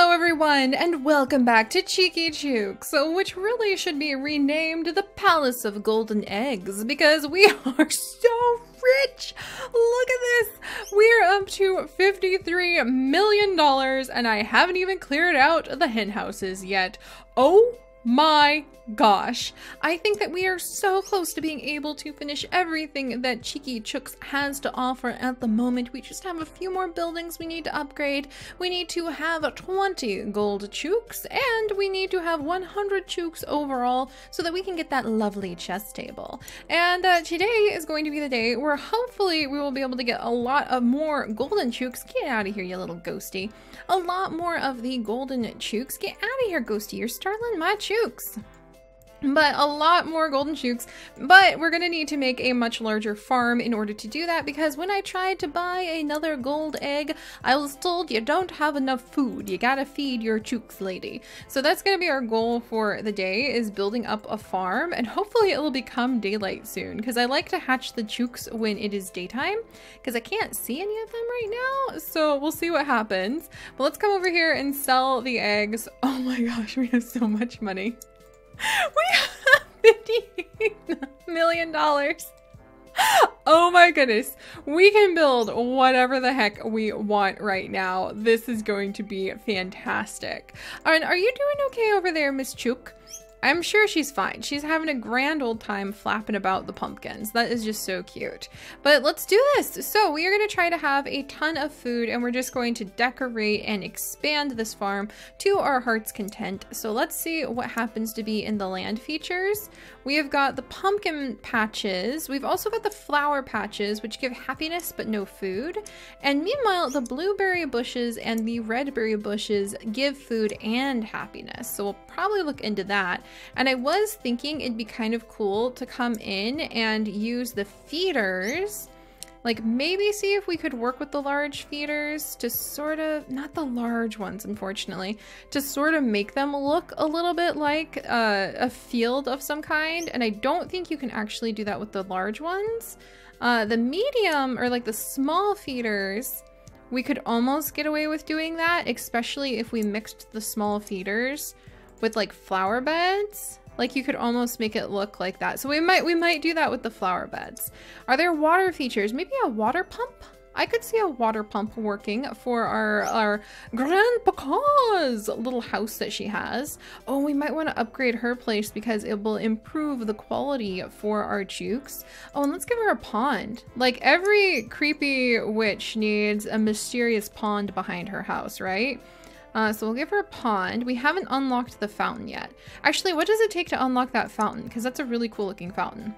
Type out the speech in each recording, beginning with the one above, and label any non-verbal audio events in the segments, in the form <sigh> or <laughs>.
Hello everyone, and welcome back to Cheeky Chooks, which really should be renamed the Palace of Golden Eggs, because we <laughs> are so rich! Look at this! We're up to $53 million, and I haven't even cleared out the hen houses yet. Oh my gosh. I think that we are so close to being able to finish everything that Cheeky Chooks has to offer at the moment. We just have a few more buildings we need to upgrade. We need to have 20 gold chooks and we need to have 100 chooks overall so that we can get that lovely chess table. And uh, today is going to be the day where hopefully we will be able to get a lot of more golden chooks. Get out of here, you little ghosty. A lot more of the golden chooks. Get out of here, ghosty. You're startling chooks Chooks! But a lot more golden chooks but we're gonna need to make a much larger farm in order to do that because when I tried to buy another gold egg I was told you don't have enough food. You gotta feed your chooks lady. So that's gonna be our goal for the day is building up a farm and hopefully it will become daylight soon. Because I like to hatch the chooks when it is daytime because I can't see any of them right now. So we'll see what happens. But let's come over here and sell the eggs. <laughs> Oh my gosh we have so much money we have 50 million dollars. Oh my goodness. We can build whatever the heck we want right now. This is going to be fantastic. And are you doing okay over there, Miss Chook? I'm sure she's fine. She's having a grand old time flapping about the pumpkins. That is just so cute. But let's do this. So we are going to try to have a ton of food and we're just going to decorate and expand this farm to our heart's content. So let's see what happens to be in the land features. We have got the pumpkin patches. We've also got the flower patches, which give happiness but no food. And meanwhile, the blueberry bushes and the redberry bushes give food and happiness. So we'll probably look into that. And I was thinking it'd be kind of cool to come in and use the feeders like maybe see if we could work with the large feeders to sort of, not the large ones unfortunately, to sort of make them look a little bit like uh, a field of some kind. And I don't think you can actually do that with the large ones. Uh, the medium or like the small feeders, we could almost get away with doing that, especially if we mixed the small feeders with like flower beds. Like you could almost make it look like that. So we might we might do that with the flower beds. Are there water features? Maybe a water pump? I could see a water pump working for our, our grandpa's little house that she has. Oh, we might want to upgrade her place because it will improve the quality for our chooks. Oh, and let's give her a pond. Like every creepy witch needs a mysterious pond behind her house, right? Uh, so we'll give her a pond. We haven't unlocked the fountain yet. Actually, what does it take to unlock that fountain? Because that's a really cool looking fountain.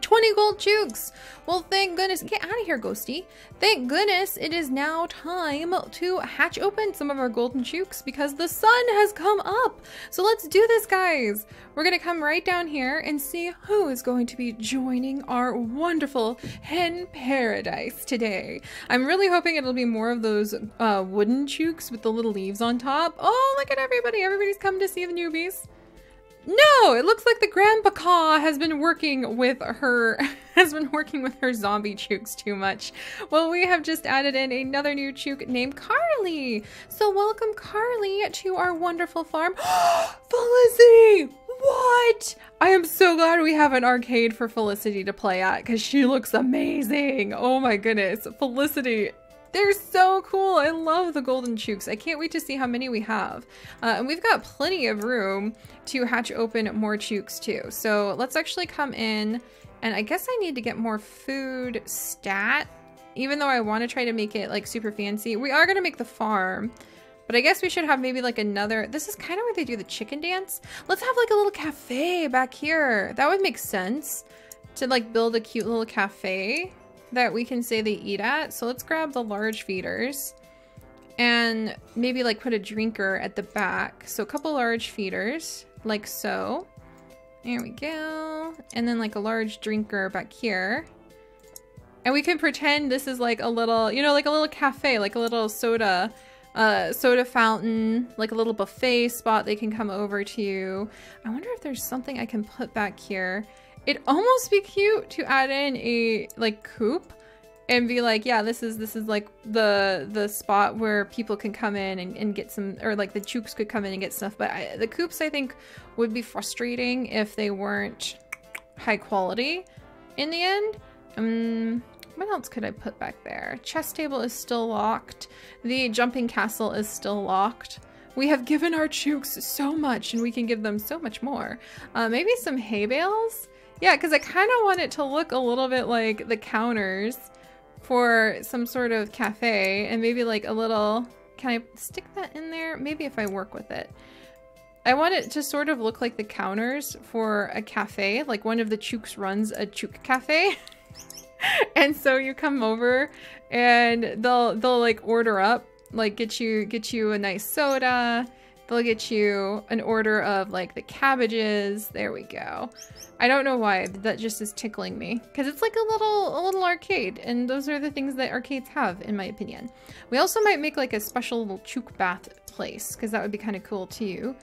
20 gold chooks! Well, thank goodness. Get out of here, Ghosty. Thank goodness it is now time to hatch open some of our golden chooks because the sun has come up. So let's do this, guys. We're going to come right down here and see who is going to be joining our wonderful hen paradise today. I'm really hoping it'll be more of those uh, wooden chooks with the little leaves on top. Oh, look at everybody. Everybody's come to see the newbies. No, it looks like the grandpa has been working with her <laughs> has been working with her zombie chooks too much. Well, we have just added in another new chook named Carly. So welcome Carly to our wonderful farm. <gasps> Felicity! What? I am so glad we have an arcade for Felicity to play at because she looks amazing. Oh my goodness. Felicity they're so cool. I love the golden chooks. I can't wait to see how many we have. Uh, and we've got plenty of room to hatch open more chooks too. So let's actually come in and I guess I need to get more food stat. Even though I want to try to make it like super fancy. We are going to make the farm. But I guess we should have maybe like another, this is kind of where they do the chicken dance. Let's have like a little cafe back here. That would make sense to like build a cute little cafe that we can say they eat at. So let's grab the large feeders and maybe like put a drinker at the back. So a couple large feeders like so. There we go. And then like a large drinker back here. And we can pretend this is like a little, you know, like a little cafe, like a little soda, uh, soda fountain, like a little buffet spot they can come over to. I wonder if there's something I can put back here. It'd almost be cute to add in a like coop and be like, yeah, this is this is like the the spot where people can come in and, and get some, or like the chooks could come in and get stuff. But I, the coops, I think, would be frustrating if they weren't high quality in the end. Um, what else could I put back there? Chess table is still locked. The jumping castle is still locked. We have given our chooks so much and we can give them so much more. Uh, maybe some hay bales? Yeah, because I kind of want it to look a little bit like the counters for some sort of cafe and maybe like a little, can I stick that in there? Maybe if I work with it. I want it to sort of look like the counters for a cafe, like one of the chooks runs a chook cafe. <laughs> and so you come over and they'll they'll like order up, like get you get you a nice soda, they'll get you an order of like the cabbages. There we go. I don't know why that just is tickling me because it's like a little a little arcade and those are the things that arcades have in my opinion. We also might make like a special little chook bath place because that would be kind of cool too.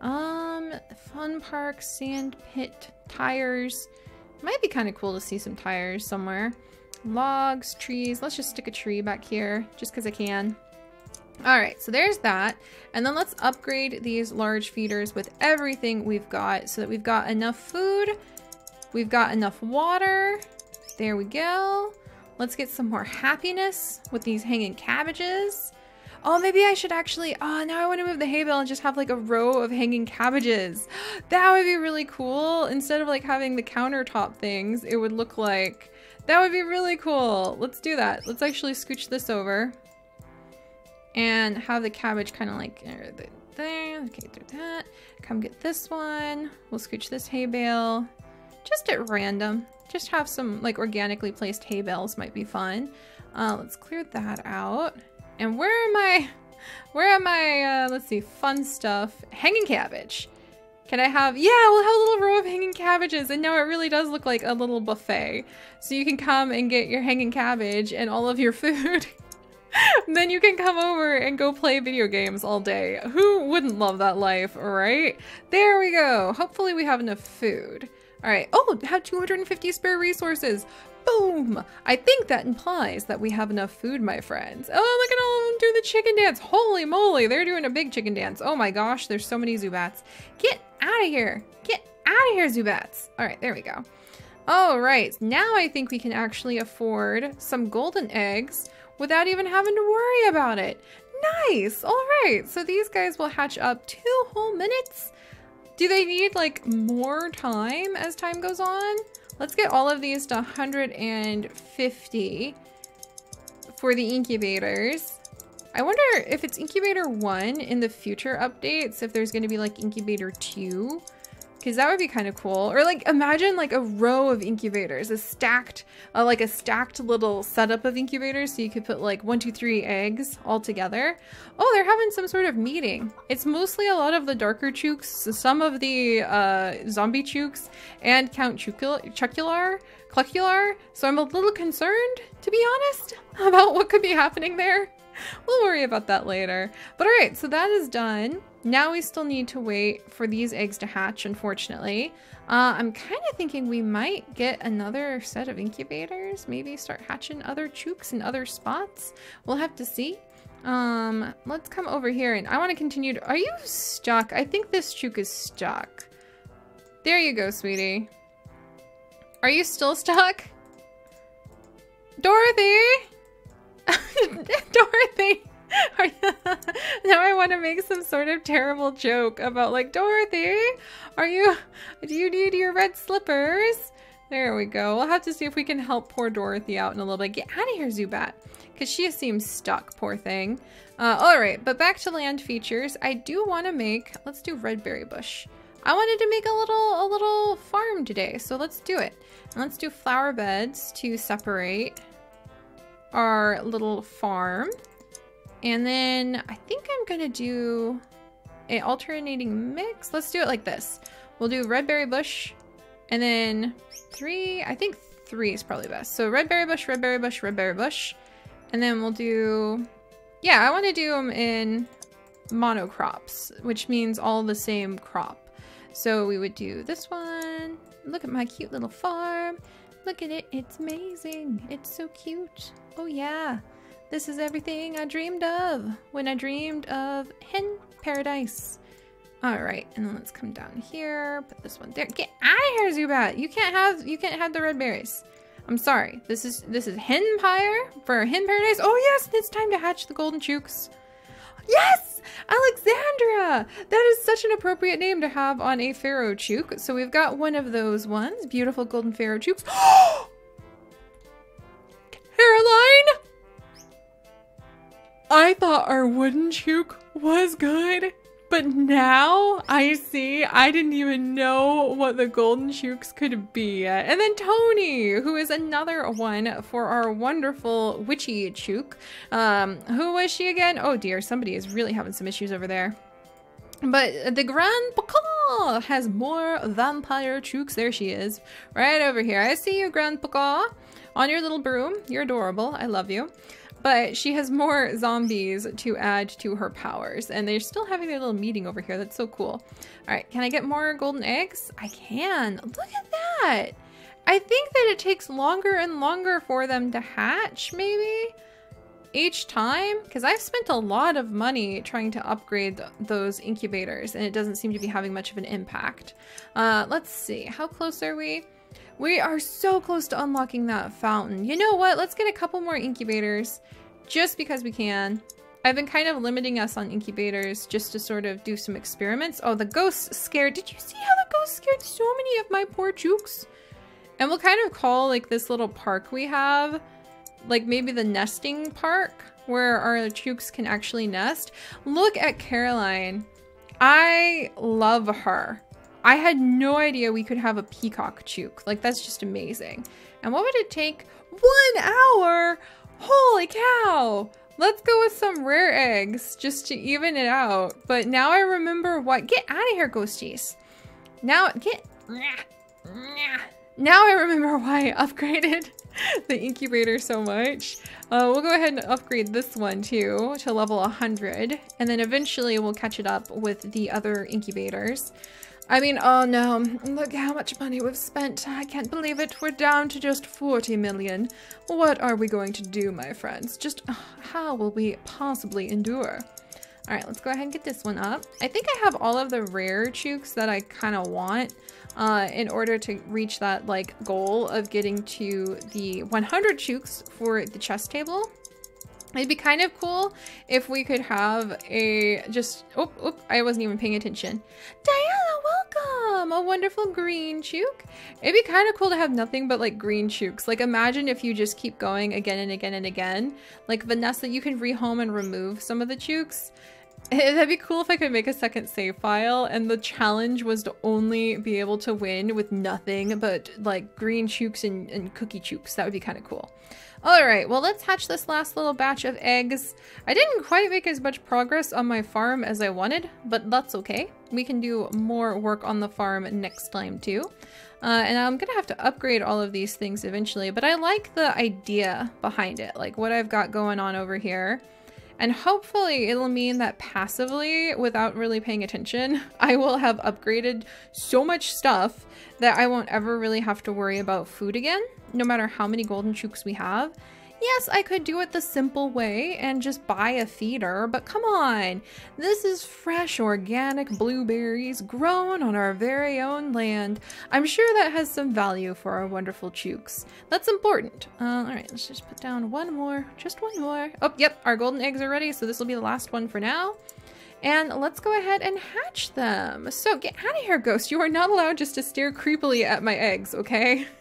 Um, fun park, sand pit, tires. Might be kind of cool to see some tires somewhere. Logs, trees. Let's just stick a tree back here just because I can. Alright, so there's that. And then let's upgrade these large feeders with everything we've got so that we've got enough food, we've got enough water. There we go. Let's get some more happiness with these hanging cabbages. Oh, maybe I should actually, oh, now I want to move the hay bale and just have like a row of hanging cabbages. <gasps> That would be really cool. Instead of like having the countertop things, it would look like, that would be really cool. Let's do that. Let's actually scooch this over and have the cabbage kind of like er, there. Okay, do that. Come get this one. We'll scooch this hay bale. Just at random. Just have some like organically placed hay bales might be fun. Uh, let's clear that out. And where am I? Where am I? Uh, let's see. Fun stuff. Hanging cabbage. Can I have, yeah, we'll have a little row of hanging cabbages. And now it really does look like a little buffet. So you can come and get your hanging cabbage and all of your <laughs> food. Then you can come over and go play video games all day. Who wouldn't love that life, right? There we go. Hopefully we have enough food. All right. Oh, have 250 spare resources. Boom! I think that implies that we have enough food, my friends. Oh, look at all of them do the chicken dance. Holy moly, they're doing a big chicken dance. Oh my gosh, there's so many Zubats. Get out of here. Get out of here, Zubats. All right, there we go. All right, now I think we can actually afford some golden eggs without even having to worry about it. Nice! All right, so these guys will hatch up two whole minutes. Do they need like more time as time goes on? Let's get all of these to 150 for the incubators. I wonder if it's incubator one in the future updates, if there's to be like incubator two. Because that would be kind of cool. Or like imagine like a row of incubators, a stacked, uh, like a stacked little setup of incubators. So you could put like one, two, three eggs all together. Oh, they're having some sort of meeting. It's mostly a lot of the darker chooks, some of the uh, zombie chooks, and Count Chuckular, Cluckular. So I'm a little concerned, to be honest, about what could be happening there. We'll worry about that later. But all right, so that is done. Now we still need to wait for these eggs to hatch, unfortunately. Uh, I'm kind of thinking we might get another set of incubators. Maybe start hatching other chooks in other spots. We'll have to see. Um, let's come over here and I want to continue to- Are you stuck? I think this chook is stuck. There you go, sweetie. Are you still stuck? Dorothy! <laughs> Dorothy! <laughs> now I want to make some sort of terrible joke about like, Dorothy, are you, do you need your red slippers? There we go. We'll have to see if we can help poor Dorothy out in a little bit. Get out of here, Zubat. Because she seems stuck, poor thing. Uh, Alright, but back to land features. I do want to make, let's do red berry bush. I wanted to make a little, a little farm today, so let's do it. Let's do flower beds to separate our little farm. And then I think I'm gonna do a alternating mix. Let's do it like this. We'll do red berry bush and then three, I think three is probably best. So red berry bush, red berry bush, red berry bush. And then we'll do, yeah, I wanna do them in monocrops, which means all the same crop. So we would do this one. Look at my cute little farm. Look at it. It's amazing. It's so cute. Oh yeah. This is everything I dreamed of when I dreamed of hen paradise. All right, and then let's come down here. Put this one there. Get out of here, Zubat. You can't have you can't have the red berries. I'm sorry. This is this is Henpire for Hen Paradise. Oh yes, it's time to hatch the golden chooks. Yes! Alexandra! That is such an appropriate name to have on a Pharaoh chook. So we've got one of those ones. Beautiful golden Pharaoh chooks. <gasps> Caroline! I thought our wooden chook was good. But now I see I didn't even know what the golden chooks could be. And then Tony, who is another one for our wonderful witchy chook. Um, who was she again? Oh dear, somebody is really having some issues over there. But the Grand Pacaw has more vampire chooks. There she is, right over here. I see you, Grand Pacaw, on your little broom. You're adorable. I love you. But she has more zombies to add to her powers. And they're still having their little meeting over here. That's so cool. All right, can I get more golden eggs? I can. Look at that. I think that it takes longer and longer for them to hatch, maybe? Each time? Because I've spent a lot of money trying to upgrade th those incubators and it doesn't seem to be having much of an impact. Uh, let's see. How close are we? We are so close to unlocking that fountain. You know what? Let's get a couple more incubators just because we can. I've been kind of limiting us on incubators just to sort of do some experiments. Oh, the ghost scared. Did you see how the ghost scared so many of my poor chooks? And we'll kind of call like this little park we have, like maybe the nesting park where our chooks can actually nest. Look at Caroline. I love her. I had no idea we could have a peacock chook. Like, that's just amazing. And what would it take? One hour? Holy cow! Let's go with some rare eggs just to even it out. But now I remember what- Get out of here, ghosties. Now, get- Now I remember why I upgraded <laughs> the incubator so much. Uh, we'll go ahead and upgrade this one too to level 100. And then eventually we'll catch it up with the other incubators. I mean, oh no, look how much money we've spent. I can't believe it. We're down to just 40 million. What are we going to do, my friends? Just uh, how will we possibly endure? All right, let's go ahead and get this one up. I think I have all of the rare chooks that I kind of want uh, in order to reach that like goal of getting to the 100 chooks for the chess table. It'd be kind of cool if we could have a just oh, oh I wasn't even paying attention. Diana, welcome! A wonderful green chook. It'd be kind of cool to have nothing but like green chooks. Like imagine if you just keep going again and again and again. Like Vanessa, you can rehome and remove some of the chooks. <laughs> That'd be cool if I could make a second save file and the challenge was to only be able to win with nothing but like green chooks and, and cookie chooks. That would be kind of cool. All right, well, let's hatch this last little batch of eggs. I didn't quite make as much progress on my farm as I wanted, but that's okay. We can do more work on the farm next time too. Uh, and I'm gonna have to upgrade all of these things eventually, but I like the idea behind it, like what I've got going on over here. And hopefully it'll mean that passively, without really paying attention, <laughs> I will have upgraded so much stuff that I won't ever really have to worry about food again, no matter how many golden chooks we have. Yes, I could do it the simple way and just buy a feeder, but come on! This is fresh organic blueberries grown on our very own land. I'm sure that has some value for our wonderful chooks. That's important. Uh, Alright, let's just put down one more. Just one more. Oh, yep, our golden eggs are ready, so this will be the last one for now. And let's go ahead and hatch them. So get out of here, Ghost. You are not allowed just to stare creepily at my eggs, okay? <laughs>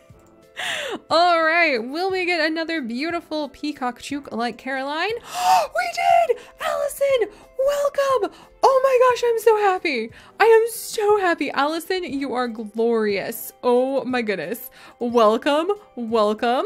<laughs> All right, will we get another beautiful peacock chook like Caroline? <gasps> we did! Allison, welcome! Oh my gosh, I'm so happy. I am so happy. Allison, you are glorious. Oh my goodness. Welcome, welcome.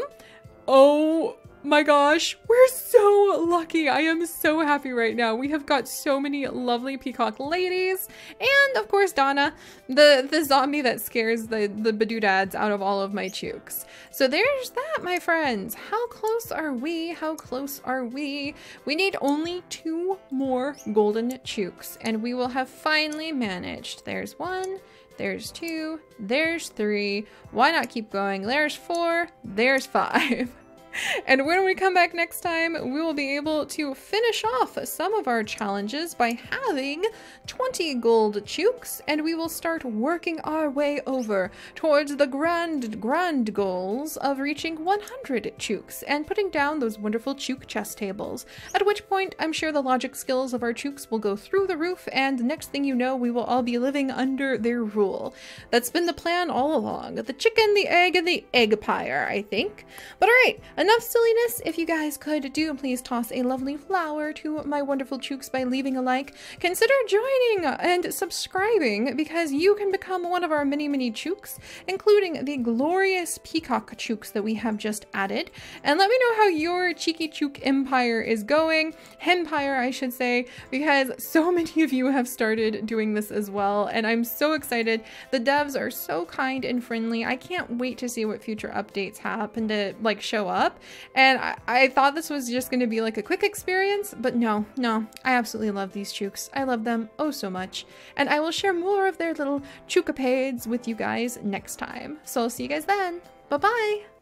Oh my gosh, we're so lucky. I am so happy right now. We have got so many lovely peacock ladies. And of course, Donna, the, the zombie that scares the, the badoodads out of all of my chooks. So there's that, my friends. How close are we? How close are we? We need only two more golden chooks and we will have finally managed. There's one, there's two, there's three. Why not keep going? There's four, there's <laughs> five. <laughs> And when we come back next time, we will be able to finish off some of our challenges by having 20 gold chooks, and we will start working our way over towards the grand, grand goals of reaching 100 chooks and putting down those wonderful chook chess tables. At which point, I'm sure the logic skills of our chooks will go through the roof, and next thing you know, we will all be living under their rule. That's been the plan all along. The chicken, the egg, and the eggpire, I think. But alright, enough silliness. If you guys could do please toss a lovely flower to my wonderful chooks by leaving a like. Consider joining and subscribing because you can become one of our many, many chooks, including the glorious peacock chooks that we have just added. And let me know how your cheeky chook empire is going. Empire, I should say, because so <laughs> many of you have started doing this as well. And I'm so excited. The devs are so kind and friendly. I can't wait to see what future updates happen to like show up. And I, I thought this was just going to be like a quick experience, but no, no. I absolutely love these chooks. I love them oh so much. And I will share more of their little chookapades with you guys next time. So I'll see you guys then. Bye-bye!